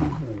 God.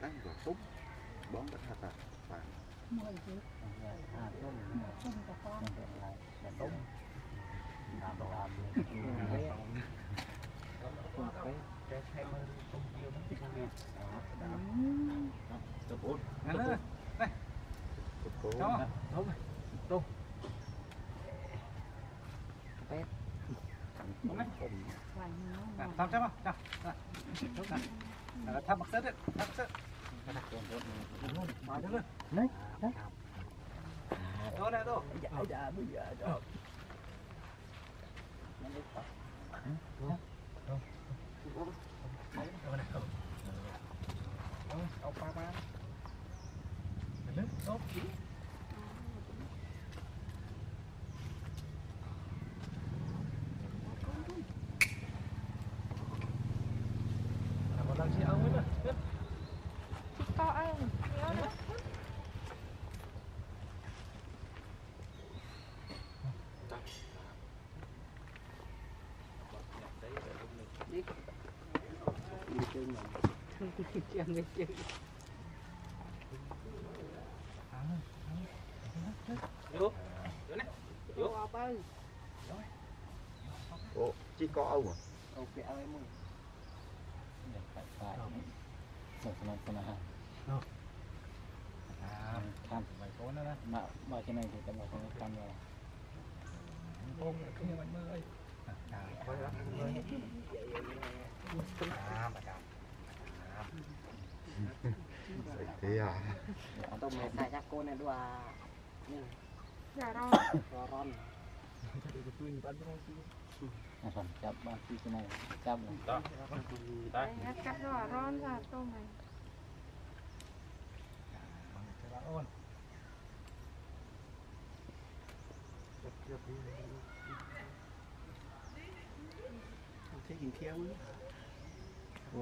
Ăn rồi súng Bón cái hạt à Bạn Thăm xem không? Nào. Nào. Thăm bạc sét đấy, thăm bạc sét. Vào đi luôn. Đấy, đấy. Đâu này đâu? Dạ dạ bây giờ đó Đâu ba ba. Lên, tốt. Một lần chị ông ấy nữa. Có anh, nhớ nữa. Ủa Chỉ có ông à À, mày cố nó đó. Mà cái này thì cái này không cam rồi Ôm cái kia mạnh mơ ơi. À, coi đó. À. Thế à Tôm này sai chắc cô này đùa Dạ rồi. đùa ron À còn chắp ba cái cái này chắp rồi Đó. chắp Đấy, rồi, ron ra tôm này. Cho bạn ôn. Thế hình theo nó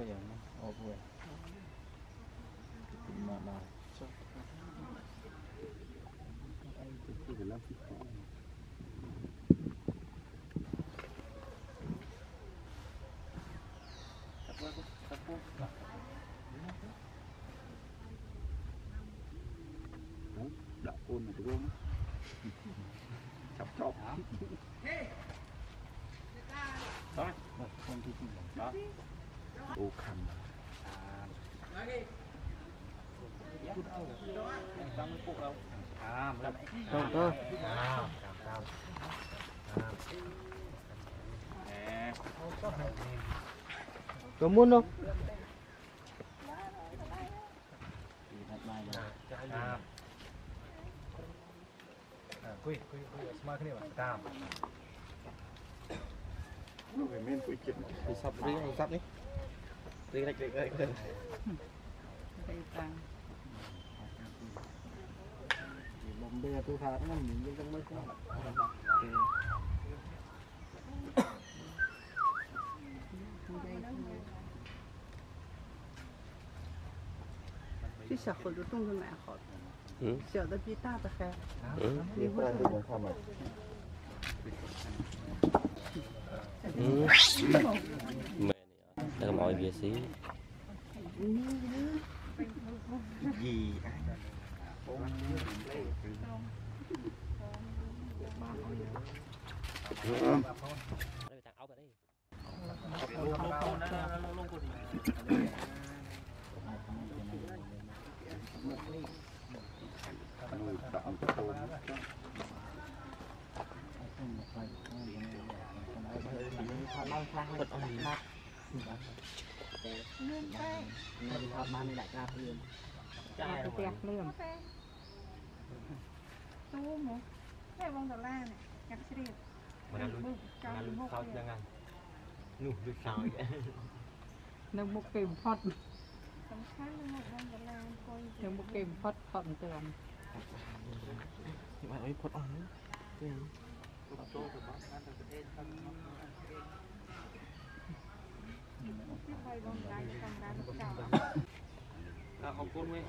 ô vui. Mà mà. Đạo ôn đúng không Chọc chọc. Không đi tìm Đó. Ô khăn Trong. Thôi Có muốn không? Thì thật bài rồi À. À, quy, quy, cái men sắp đi sắp đi đi đi tôi phạt nó nhìn như trong mấy cái Chứ sợ khổ đứa tung cho mẹ khó Sợ đó chỉ ta ta khẽ Đi qua đi bằng thăm à Mẹ mọi មានតែនៅអត់បានដាក់ក្រាភ្លៀងចាទៅផ្ទះភ្លៀងទូមកតែបងដុល្លារនេះកាក់ជ្រៀបមកលុយកាលុយខោចហ្នឹងនោះលុយខោចនៅមុខគេបំផុតសំខាន់នៅមុខបងដុល្លារអង្គុយនៅមុខគេបំផុតផុតមិនទាន់ខ្ញុំអត់អីផុតអស់ទេចូលទៅបងខាងទៅប្រទេសខាង học côn nguyên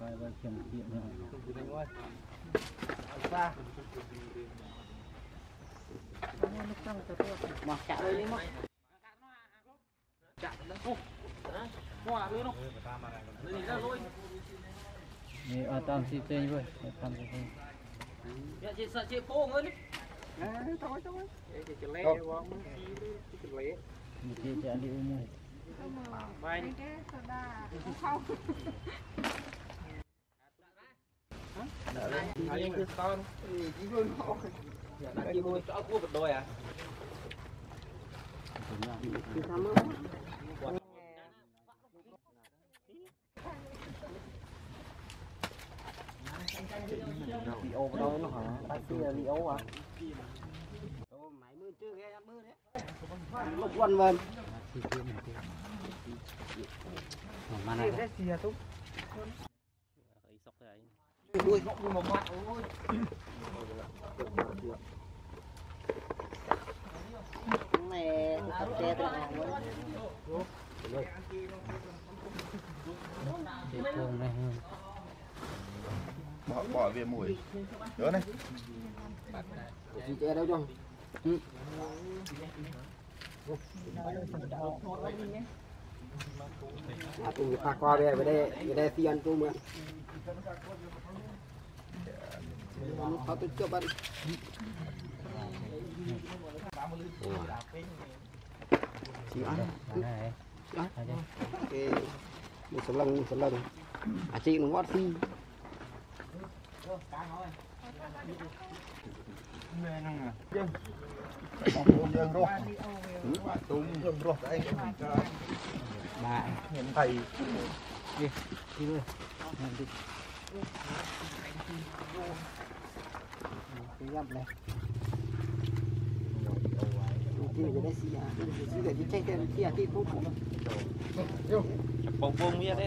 coi coi kiểm nghiệm rồi xa mà chạm lên mất chạm lên không hoa lên không lên ra lôi เข็มเทียมเนี่ย Nó nó trong cái tẹt. มาจับเลยนี่มั้ง นี่เอาตามที่เจนเว้ยตามที่เจน Dạ chị sợ chị phô ngơi đi À thôi thôi Chị chị lê vong Chị lê มีที่จะอันนี้อุ้มเลย เข้ามาไอ้แก้โซดาเข้า Anh cứ con Chị luôn họ Chị vui cho cua một đôi à bị nó hả? Bác kia bị ô à? Máy mưa chưa ghé mưa đấy một quần vần mà cái gì à tú đuôi gọng như một mặt ôi. Này ăn xe từ hàng luôn bỏ bỏ về mũi đó này chị che đâu cho ừ. phạt qua về về đây về đây phi ăn cùng ạ khó tôi chưa bắt chị ăn ăn ok một số lần một số lần à chị nó ngót xi យើងរស់បាទទុំខ្ញុំរស់តែឯងបាទខ្ញុំថៃនេះទីនេះខ្ញុំទីយ៉ាប់ណែទីនេះគេស៊ីយ៉ាស៊ីគេចេះតែទីអាទីពុកពុកពុកមានទេ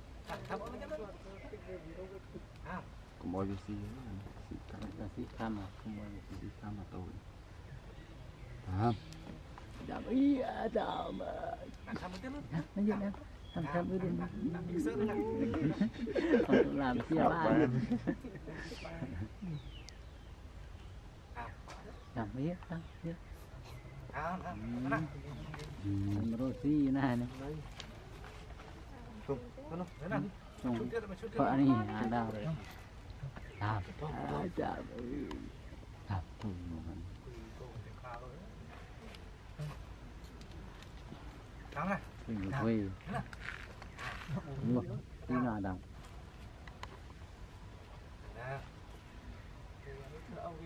Como yo sí, sí, sí, cama, como yo sí, cama todo. Hả? Dạ ý dạ mà. Nó gì em? Thằng tham với đừng. Không làm gì ba. Làm biết đó, biết. Rồi gì này này. Không. Pari ada Tap aja Tap tungguan Tunggu